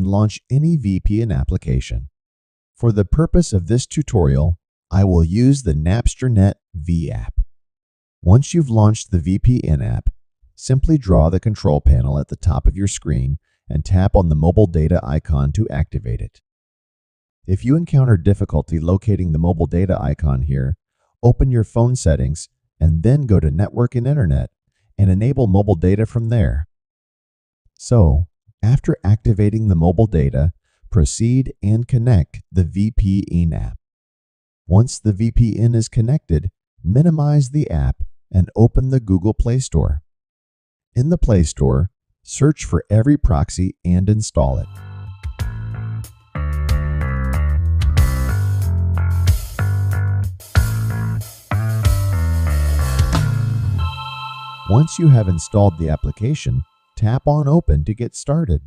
and launch any VPN application. For the purpose of this tutorial, I will use the NapsterNet V app. Once you've launched the VPN app, simply draw the control panel at the top of your screen and tap on the mobile data icon to activate it. If you encounter difficulty locating the mobile data icon here, open your phone settings and then go to Network and Internet and enable mobile data from there. So, after activating the mobile data, proceed and connect the VPN app. Once the VPN is connected, minimize the app and open the Google Play Store. In the Play Store, search for EveryProxy and install it. Once you have installed the application, tap on Open to get started.